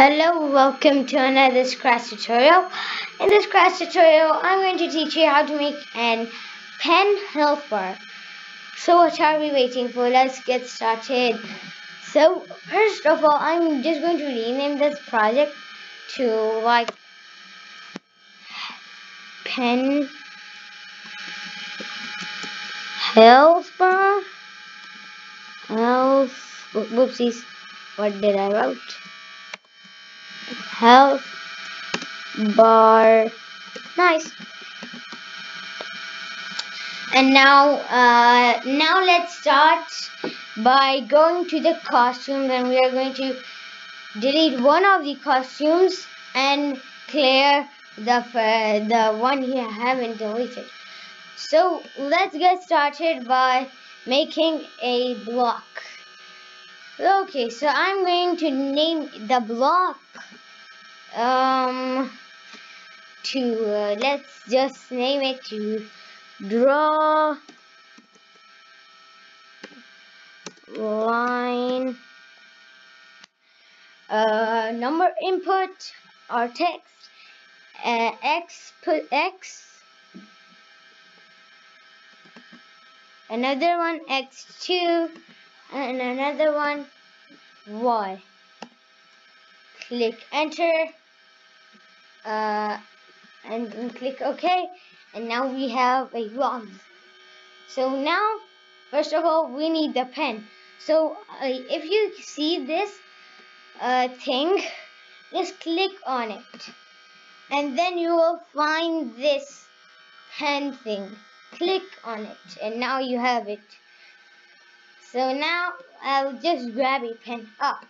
Hello, welcome to another Scratch tutorial. In this Scratch tutorial, I'm going to teach you how to make an pen health bar. So what are we waiting for? Let's get started. So first of all, I'm just going to rename this project to like pen health bar. Health, whoopsies, what did I wrote? Health bar. Nice. And now uh, now let's start by going to the costumes and we are going to delete one of the costumes and clear the uh, the one you haven't deleted. So let's get started by making a block. Okay so I'm going to name the block um to uh, let's just name it to draw line uh, number input or text uh, x put x another one x2 and another one y click enter uh, and, and click OK and now we have a block so now first of all we need the pen. So uh, if you see this uh, thing just click on it and then you will find this pen thing. Click on it and now you have it. So now I'll just grab a pen up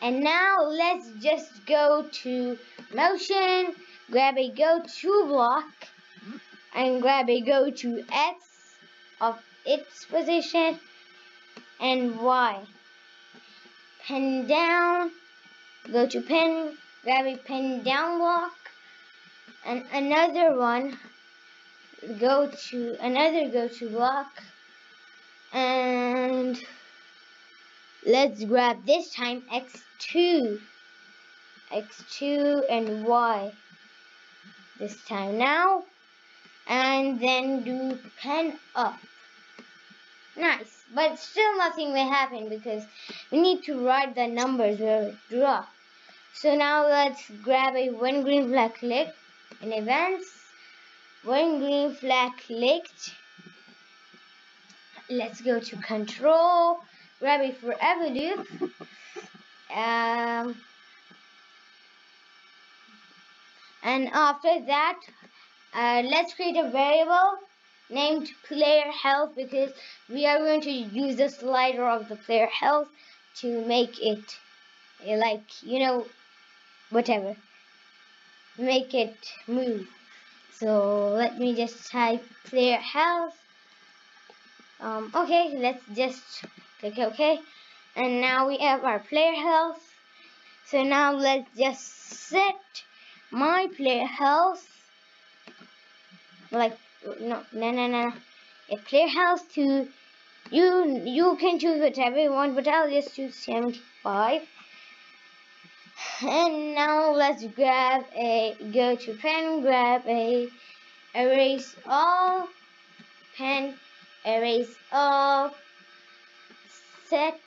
And now let's just go to motion, grab a go to block, and grab a go to X of its position, and Y. Pen down, go to pen, grab a pen down block, and another one, go to another go to block, and let's grab this time X 2 x2 and y this time now. And then do pen up. Nice. But still nothing will happen because we need to write the numbers where we draw. So now let's grab a one green flag click in events one green flag clicked. Let's go to control a forever loop um, and after that uh, let's create a variable named player health because we are going to use the slider of the player health to make it uh, like you know whatever. Make it move. So let me just type player health. Um, okay let's just click OK and now we have our player health. So now let's just set my player health. Like no no no no. A player health to you you can choose whatever you want but I'll just choose 75 and now let's grab a go to pen grab a erase all pen erase all set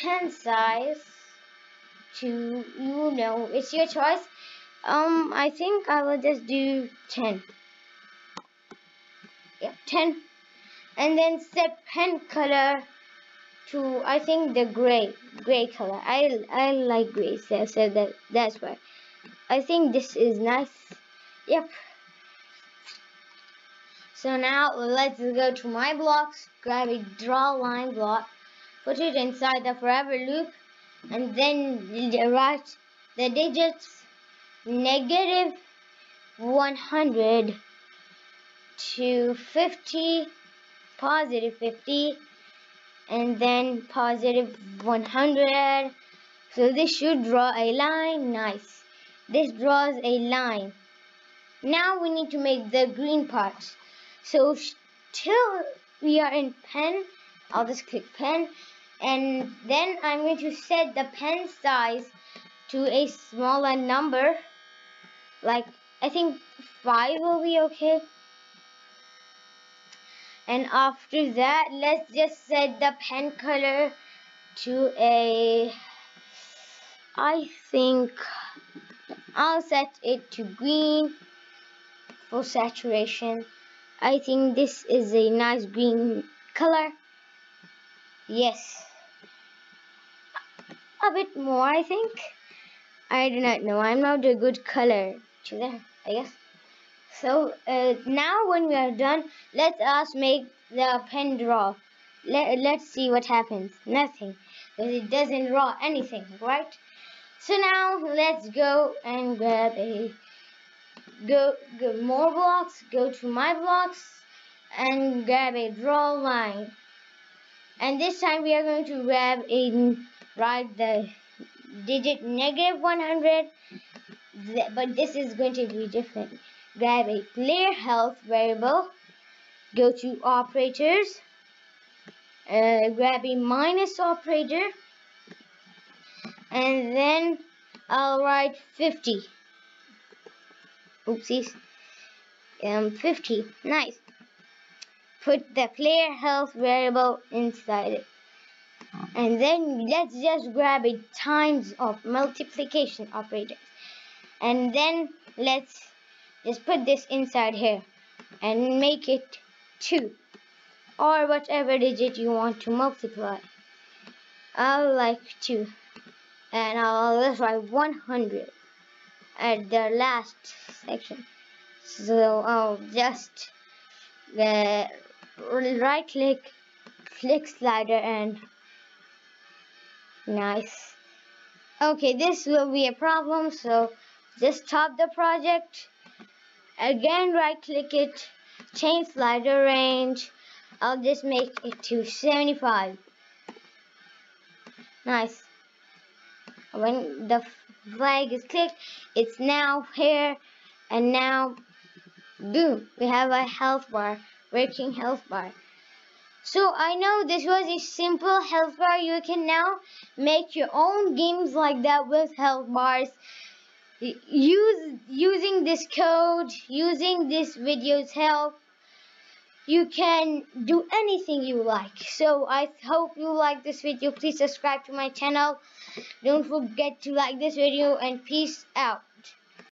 pen size to you know it's your choice. Um I think I will just do 10 yeah 10 and then set pen color to I think the gray gray color. I I like gray so, so that that's why. I think this is nice. Yep. So now let's go to my blocks. Grab a draw line block put it inside the forever loop and then write the digits negative 100 to 50 positive 50 and then positive 100 so this should draw a line. Nice. This draws a line. Now we need to make the green parts so till we are in pen. I'll just click pen and then I'm going to set the pen size to a smaller number. Like I think 5 will be okay. And after that let's just set the pen color to a I think I'll set it to green for saturation. I think this is a nice green color. Yes a bit more I think. I do not know. I'm not a good color chooser I guess. So uh, now when we are done let us make the pen draw. Let, let's see what happens. Nothing. Because it doesn't draw anything right? So now let's go and grab a go, go more blocks go to my blocks and grab a draw line. And this time we are going to grab a write the digit negative 100 but this is going to be different. Grab a player health variable. Go to operators. Uh, grab a minus operator. And then I'll write 50 oopsies. Um 50 nice. Put the player health variable inside it and then let's just grab a times of multiplication operator and then let's just put this inside here and make it 2 or whatever digit you want to multiply. I like 2 and I'll write 100 at the last section. So I'll just uh, right click click slider and nice. Okay this will be a problem so just stop the project. Again right click it change slider range. I'll just make it to 75 nice. When the flag is clicked it's now here and now boom we have a health bar working health bar so I know this was a simple health bar. You can now make your own games like that with health bars. Use using this code using this video's help you can do anything you like. So i hope you like this video. Please subscribe to my channel. Don't forget to like this video and peace out